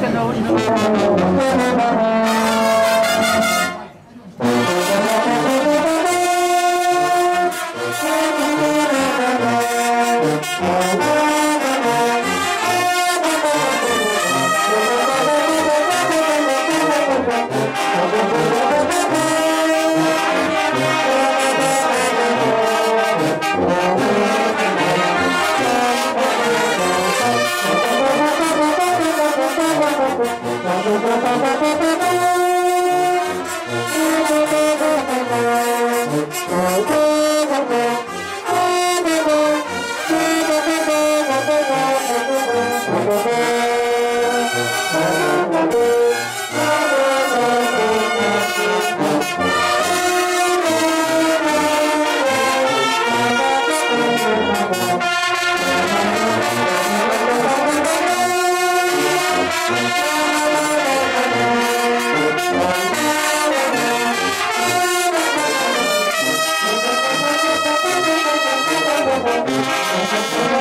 Che non... Oh,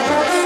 Bye.